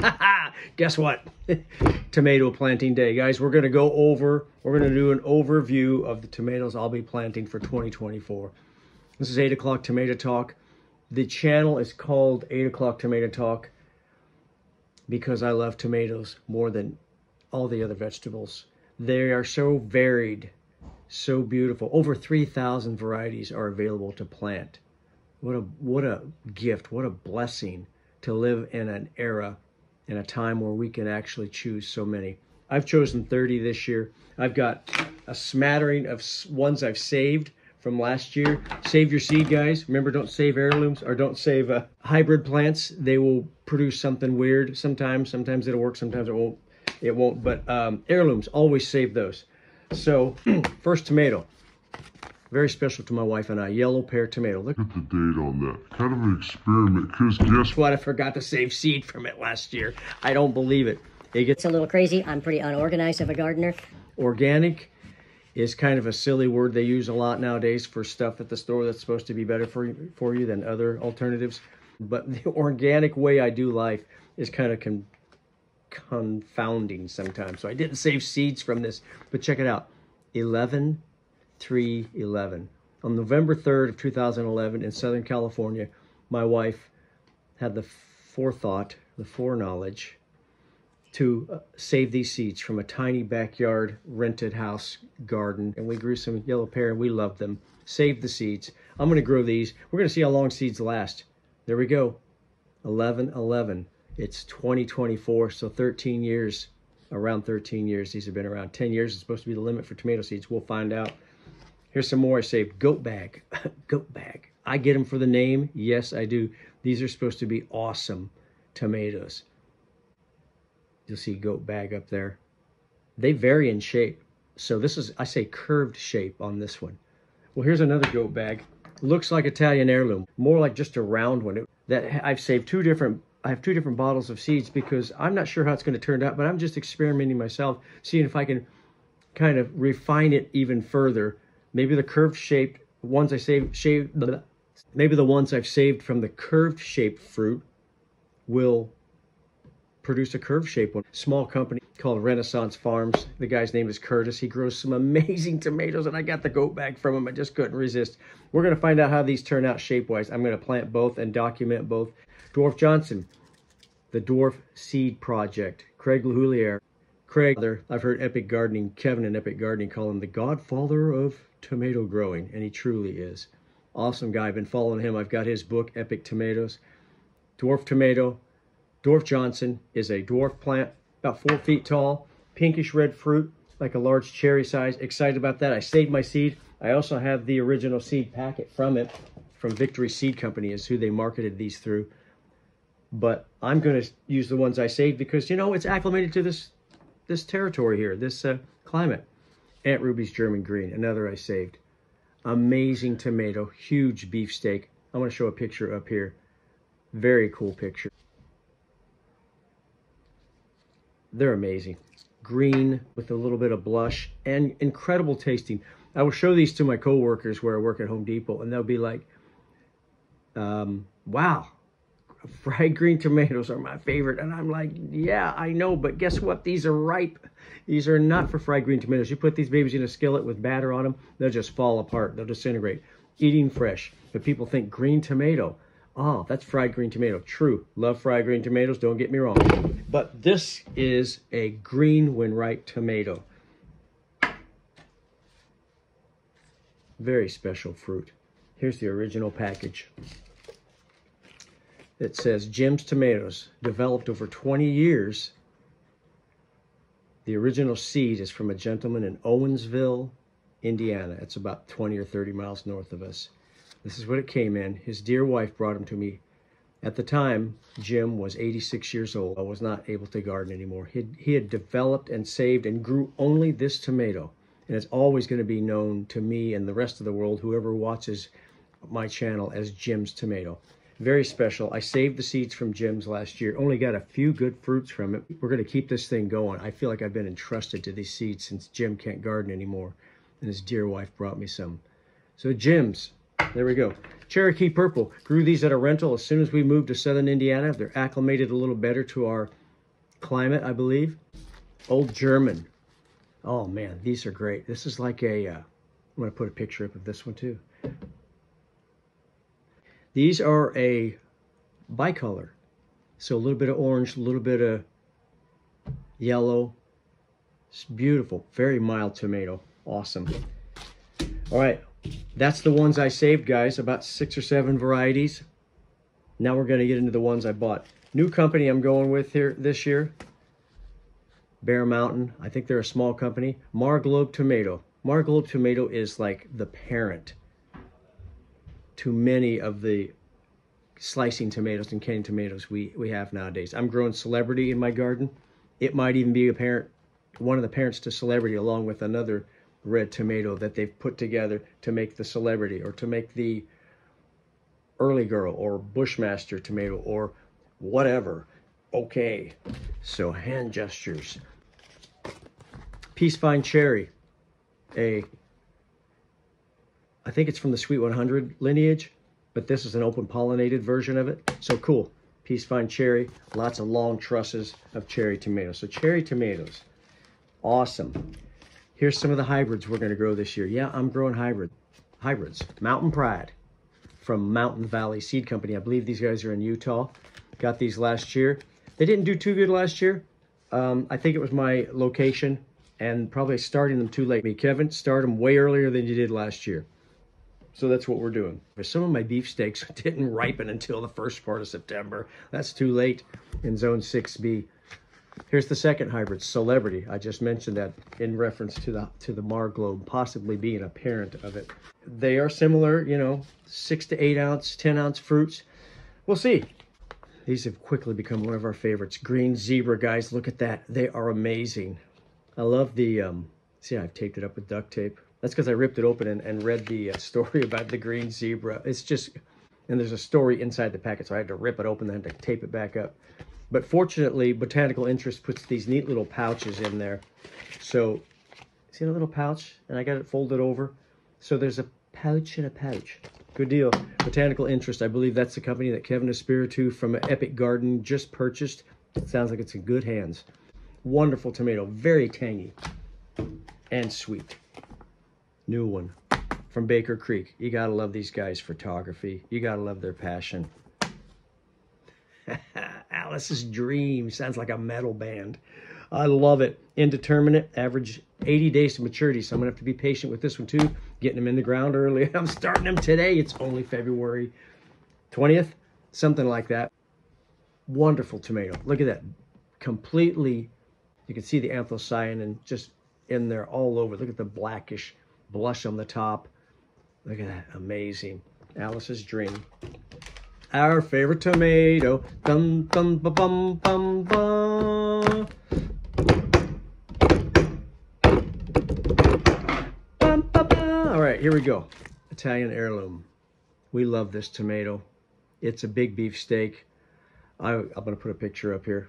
Guess what? Tomato planting day. Guys, we're going to go over, we're going to do an overview of the tomatoes I'll be planting for 2024. This is 8 o'clock tomato talk. The channel is called 8 o'clock tomato talk because I love tomatoes more than all the other vegetables. They are so varied, so beautiful. Over 3,000 varieties are available to plant. What a what a gift, what a blessing to live in an era in a time where we can actually choose so many. I've chosen 30 this year. I've got a smattering of ones I've saved from last year. Save your seed, guys. Remember, don't save heirlooms or don't save uh, hybrid plants. They will produce something weird sometimes. Sometimes it'll work, sometimes it won't. It won't. But um, heirlooms, always save those. So, first tomato. Very special to my wife and I. Yellow pear tomato. Look at the date on that. Kind of an experiment, because guess what? I forgot to save seed from it last year. I don't believe it. It gets a little crazy. I'm pretty unorganized of a gardener. Organic is kind of a silly word they use a lot nowadays for stuff at the store that's supposed to be better for you, for you than other alternatives. But the organic way I do life is kind of con confounding sometimes. So I didn't save seeds from this, but check it out. 11 311. On November 3rd of 2011 in Southern California, my wife had the forethought, the foreknowledge to uh, save these seeds from a tiny backyard rented house garden. And we grew some yellow pear and we loved them. Saved the seeds. I'm going to grow these. We're going to see how long seeds last. There we go. 11 11. It's 2024, so 13 years, around 13 years. These have been around 10 years. It's supposed to be the limit for tomato seeds. We'll find out. Here's some more I saved. Goat bag. Goat bag. I get them for the name. Yes, I do. These are supposed to be awesome tomatoes. You'll see goat bag up there. They vary in shape. So this is, I say curved shape on this one. Well, here's another goat bag. Looks like Italian heirloom, more like just a round one. That I've saved two different, I have two different bottles of seeds because I'm not sure how it's going to turn out, but I'm just experimenting myself, seeing if I can kind of refine it even further Maybe the curved shaped ones I saved, shaved, maybe the ones I've saved from the curved shaped fruit will produce a curved shaped one. Small company called Renaissance Farms. The guy's name is Curtis. He grows some amazing tomatoes, and I got the goat bag from him. I just couldn't resist. We're going to find out how these turn out shape-wise. I'm going to plant both and document both. Dwarf Johnson, the Dwarf Seed Project. Craig LeHoullier. Craig, I've heard Epic Gardening, Kevin and Epic Gardening call him the godfather of tomato growing, and he truly is. Awesome guy. I've been following him. I've got his book, Epic Tomatoes. Dwarf tomato. Dwarf Johnson is a dwarf plant, about four feet tall, pinkish red fruit, like a large cherry size. Excited about that. I saved my seed. I also have the original seed packet from it, from Victory Seed Company is who they marketed these through. But I'm going to use the ones I saved because, you know, it's acclimated to this this territory here, this uh, climate. Aunt Ruby's German Green, another I saved. Amazing tomato, huge beefsteak. I want to show a picture up here. Very cool picture. They're amazing. Green with a little bit of blush and incredible tasting. I will show these to my coworkers where I work at Home Depot and they'll be like, um, wow, fried green tomatoes are my favorite. And I'm like, yeah, I know, but guess what? These are ripe. These are not for fried green tomatoes. You put these babies in a skillet with batter on them, they'll just fall apart. They'll disintegrate. Eating fresh. But people think green tomato. Oh, that's fried green tomato. True. Love fried green tomatoes. Don't get me wrong. But this is a green when ripe tomato. Very special fruit. Here's the original package. It says Jim's Tomatoes, developed over 20 years. The original seed is from a gentleman in Owensville, Indiana. It's about 20 or 30 miles north of us. This is what it came in. His dear wife brought him to me. At the time, Jim was 86 years old. I was not able to garden anymore. He had, he had developed and saved and grew only this tomato. And it's always going to be known to me and the rest of the world, whoever watches my channel, as Jim's Tomato. Very special. I saved the seeds from Jim's last year. Only got a few good fruits from it. We're going to keep this thing going. I feel like I've been entrusted to these seeds since Jim can't garden anymore. And his dear wife brought me some. So Jim's, there we go. Cherokee Purple. Grew these at a rental as soon as we moved to southern Indiana. They're acclimated a little better to our climate, I believe. Old German. Oh man, these are great. This is like a. Uh, am going to put a picture up of this one too. These are a bicolor. So a little bit of orange, a little bit of yellow. It's beautiful. Very mild tomato. Awesome. All right. That's the ones I saved, guys. About six or seven varieties. Now we're going to get into the ones I bought. New company I'm going with here this year. Bear Mountain. I think they're a small company. Marglobe Tomato. Marglobe Tomato is like the parent to many of the slicing tomatoes and canning tomatoes we, we have nowadays. I'm growing celebrity in my garden. It might even be a parent, one of the parents to celebrity along with another red tomato that they've put together to make the celebrity or to make the early girl or bushmaster tomato or whatever. Okay, so hand gestures. Peace Peacevine cherry, a, I think it's from the Sweet 100 lineage but this is an open pollinated version of it. So cool. Peacevine cherry, lots of long trusses of cherry tomatoes. So cherry tomatoes, awesome. Here's some of the hybrids we're gonna grow this year. Yeah, I'm growing hybrid, hybrids. Mountain Pride from Mountain Valley Seed Company. I believe these guys are in Utah. Got these last year. They didn't do too good last year. Um, I think it was my location and probably starting them too late. Me, Kevin, start them way earlier than you did last year. So that's what we're doing. Some of my beefsteaks didn't ripen until the first part of September. That's too late in zone 6B. Here's the second hybrid, Celebrity. I just mentioned that in reference to the to the Marglobe possibly being a parent of it. They are similar, you know, six to eight ounce, 10 ounce fruits. We'll see. These have quickly become one of our favorites. Green zebra, guys, look at that. They are amazing. I love the, um, see, I've taped it up with duct tape. That's because I ripped it open and, and read the uh, story about the green zebra. It's just, and there's a story inside the packet, so I had to rip it open and to tape it back up. But fortunately, Botanical Interest puts these neat little pouches in there. So, see the little pouch? And I got it folded over. So there's a pouch in a pouch. Good deal. Botanical Interest, I believe that's the company that Kevin Espiritu from Epic Garden just purchased. It sounds like it's in good hands. Wonderful tomato, very tangy and sweet. New one from Baker Creek. You gotta love these guys' photography. You gotta love their passion. Alice's Dream sounds like a metal band. I love it. Indeterminate, average 80 days to maturity. So I'm gonna have to be patient with this one too. Getting them in the ground early. I'm starting them today. It's only February 20th, something like that. Wonderful tomato. Look at that. Completely, you can see the anthocyanin just in there all over. Look at the blackish blush on the top. Look at that, amazing. Alice's Dream. Our favorite tomato. Dum dum ba bum bum bum. Bum, ba, ba. All right, here we go. Italian heirloom. We love this tomato. It's a big beef steak. I, am going to put a picture up here.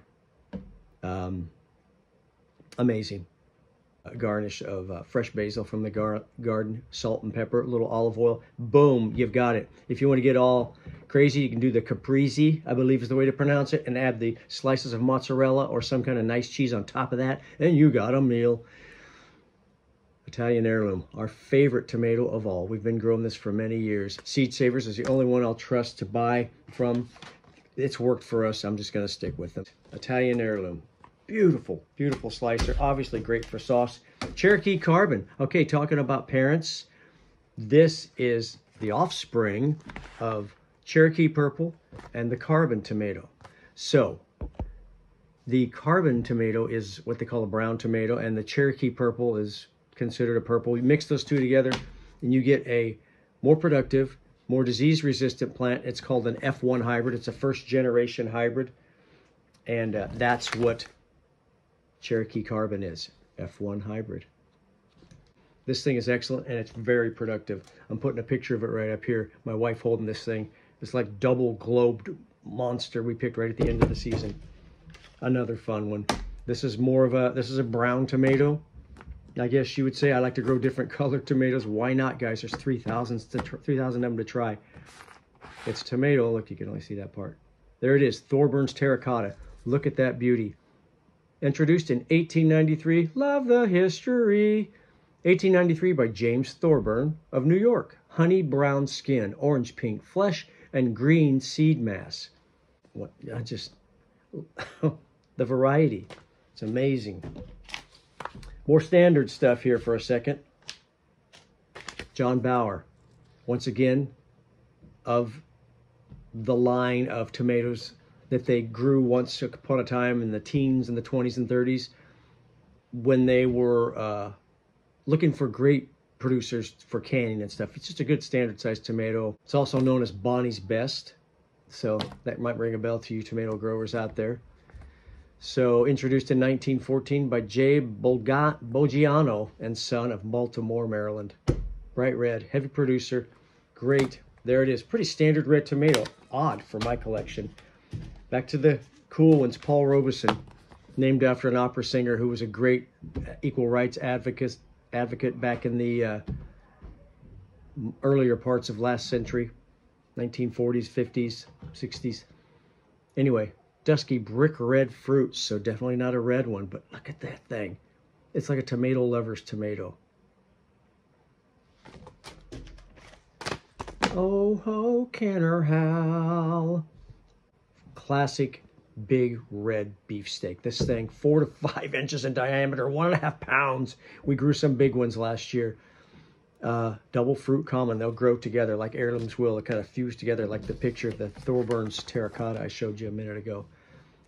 Um, amazing a garnish of uh, fresh basil from the gar garden, salt and pepper, a little olive oil. Boom, you've got it. If you want to get all crazy, you can do the caprese, I believe is the way to pronounce it, and add the slices of mozzarella or some kind of nice cheese on top of that, and you got a meal. Italian heirloom, our favorite tomato of all. We've been growing this for many years. Seed Savers is the only one I'll trust to buy from. It's worked for us. I'm just going to stick with them. Italian heirloom. Beautiful, beautiful slicer. Obviously great for sauce. Cherokee Carbon. Okay, talking about parents. This is the offspring of Cherokee Purple and the Carbon tomato. So, the Carbon tomato is what they call a brown tomato, and the Cherokee Purple is considered a purple. You mix those two together, and you get a more productive, more disease-resistant plant. It's called an F1 hybrid. It's a first-generation hybrid, and uh, that's what Cherokee Carbon is, F1 hybrid. This thing is excellent and it's very productive. I'm putting a picture of it right up here. My wife holding this thing. It's like double globed monster we picked right at the end of the season. Another fun one. This is more of a, this is a brown tomato. I guess you would say I like to grow different colored tomatoes. Why not, guys? There's 3,000 3,000 of them to try. It's tomato. Look, you can only see that part. There it is, Thorburns terracotta. Look at that beauty Introduced in 1893. Love the history. 1893 by James Thorburn of New York. Honey brown skin, orange pink flesh, and green seed mass. What I just the variety. It's amazing. More standard stuff here for a second. John Baer, once again, of the line of tomatoes that they grew once upon a time in the teens and the 20s and 30s when they were uh, looking for great producers for canning and stuff. It's just a good standard sized tomato. It's also known as Bonnie's Best. So that might ring a bell to you tomato growers out there. So introduced in 1914 by J. Bolgiano and son of Baltimore, Maryland. Bright red, heavy producer, great. There it is. Pretty standard red tomato. Odd for my collection. Back to the cool ones. Paul Robeson, named after an opera singer who was a great equal rights advocate advocate back in the uh, earlier parts of last century, 1940s, 50s, 60s. Anyway, dusky brick red fruits, so definitely not a red one, but look at that thing. It's like a tomato lover's tomato. Oh ho, Kenner Hal. Classic big red beefsteak. This thing, four to five inches in diameter, one and a half pounds. We grew some big ones last year. Uh, double fruit common, they'll grow together like heirlooms will. It kind of fuse together like the picture of the Thorburn's terracotta I showed you a minute ago.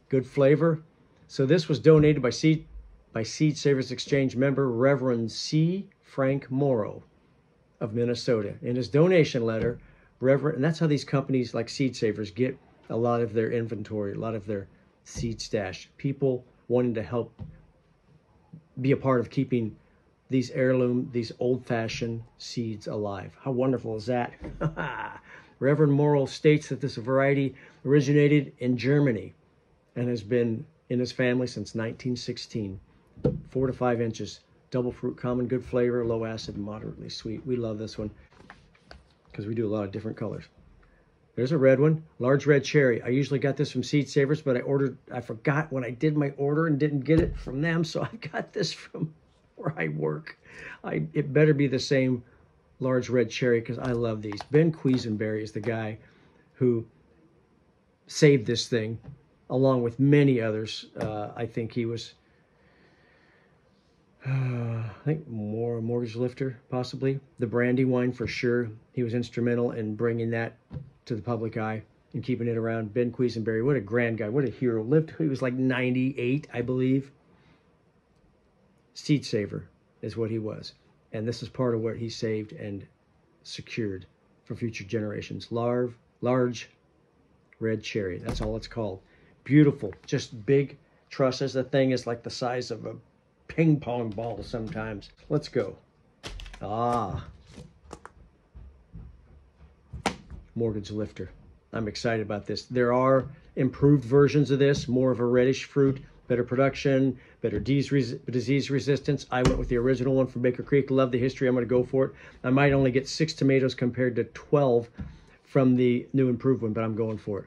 Good flavor. So this was donated by Seed, by Seed Savers Exchange member Reverend C. Frank Morrow of Minnesota. In his donation letter, Reverend, and that's how these companies like Seed Savers get a lot of their inventory, a lot of their seed stash. People wanting to help be a part of keeping these heirloom, these old fashioned seeds alive. How wonderful is that? Reverend Morrow states that this variety originated in Germany and has been in his family since 1916. Four to five inches, double fruit, common, good flavor, low acid, moderately sweet. We love this one because we do a lot of different colors. There's a red one, large red cherry. I usually got this from Seed Savers, but I ordered, I forgot when I did my order and didn't get it from them. So I got this from where I work. I It better be the same large red cherry because I love these. Ben Quisenberry is the guy who saved this thing along with many others. Uh, I think he was, uh, I think more mortgage lifter, possibly. The Brandywine for sure. He was instrumental in bringing that to the public eye and keeping it around. Ben Quisenberry, what a grand guy, what a hero. Lived, he was like 98, I believe. Seed saver is what he was. And this is part of what he saved and secured for future generations. Larve, large red cherry. That's all it's called. Beautiful, just big trusses. The thing is like the size of a ping pong ball sometimes. Let's go. Ah, mortgage lifter. I'm excited about this. There are improved versions of this, more of a reddish fruit, better production, better disease resistance. I went with the original one from Baker Creek. Love the history. I'm going to go for it. I might only get six tomatoes compared to 12 from the new improved one, but I'm going for it.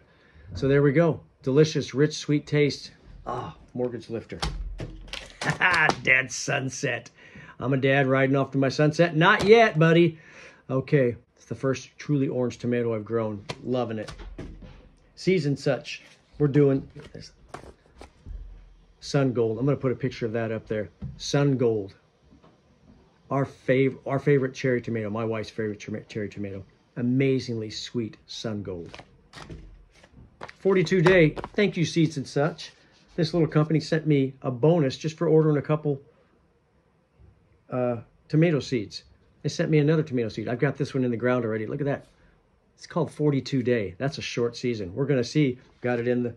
So there we go. Delicious, rich, sweet taste. Ah, mortgage lifter. Dad sunset. I'm a dad riding off to my sunset. Not yet, buddy. Okay, the first truly orange tomato I've grown. Loving it. Season such. We're doing this. Sun Gold. I'm going to put a picture of that up there. Sun Gold. Our, fav our favorite cherry tomato. My wife's favorite cherry tomato. Amazingly sweet Sun Gold. 42 day. Thank you, Seeds and Such. This little company sent me a bonus just for ordering a couple uh, tomato seeds. They sent me another tomato seed. I've got this one in the ground already. Look at that. It's called 42 Day. That's a short season. We're going to see. Got it in the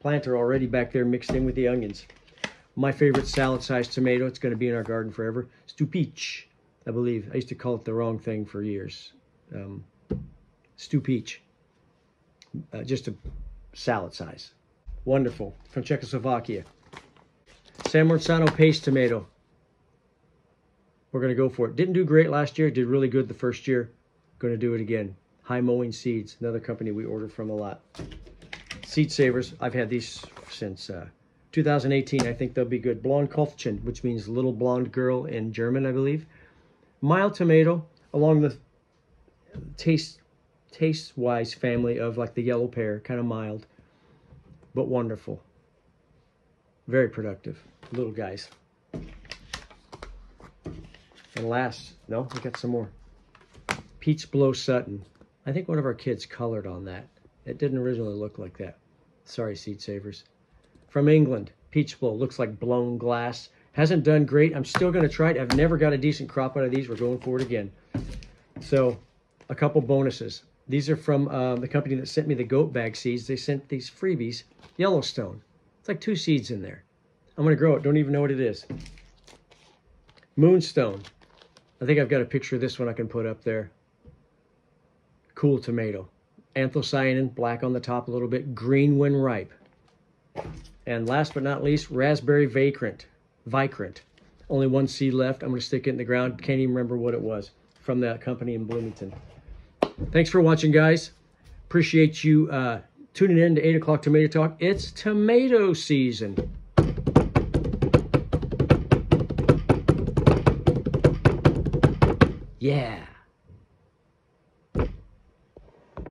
planter already back there mixed in with the onions. My favorite salad-sized tomato. It's going to be in our garden forever. Stupeach, I believe. I used to call it the wrong thing for years. Um, Stupeach. Uh, just a salad size. Wonderful. From Czechoslovakia. San Marzano paste tomato. We're going to go for it. Didn't do great last year. Did really good the first year. Going to do it again. High Mowing Seeds, another company we order from a lot. Seed Savers. I've had these since uh, 2018, I think they'll be good. Blondkopfchen, which means little blonde girl in German, I believe. Mild tomato, along the taste taste wise family of like the yellow pear, kind of mild, but wonderful. Very productive. Little guys. And last, no, we got some more. Peach Blow Sutton. I think one of our kids colored on that. It didn't originally look like that. Sorry, seed savers. From England, Peach Blow. Looks like blown glass. Hasn't done great. I'm still going to try it. I've never got a decent crop out of these. We're going for it again. So, a couple bonuses. These are from uh, the company that sent me the goat bag seeds. They sent these freebies. Yellowstone. It's like two seeds in there. I'm going to grow it. Don't even know what it is. Moonstone. I think I've got a picture of this one I can put up there. Cool tomato. Anthocyanin, black on the top a little bit. Green when ripe. And last but not least, raspberry vagrant. Vicrant. Only one seed left. I'm going to stick it in the ground. Can't even remember what it was from that company in Bloomington. Thanks for watching, guys. Appreciate you uh, tuning in to 8 o'clock Tomato Talk. It's tomato season. Yeah.